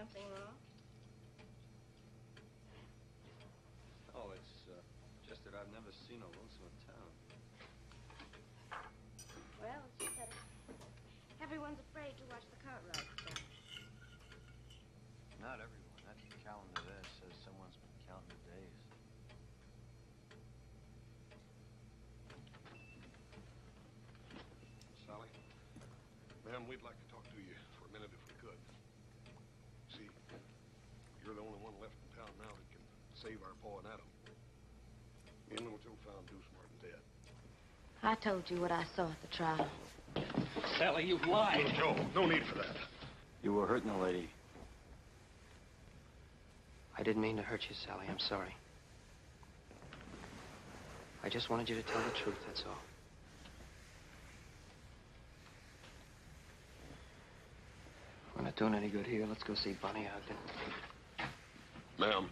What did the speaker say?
something wrong? Oh, it's uh, just that I've never seen a lonesome town. Well, it's just that everyone's afraid to watch the cart rides down. Not everyone. That calendar there says someone's been counting the days. Sally? Ma'am, we'd like to talk to you left in town now that can save our Paul and Adam. You know Joe found Deuce Martin dead. I told you what I saw at the trial. Sally, you've lied. Joe, no need for that. You were hurting the lady. I didn't mean to hurt you, Sally. I'm sorry. I just wanted you to tell the truth, that's all. We're not doing any good here. Let's go see Bonnie Ogden. Ma'am,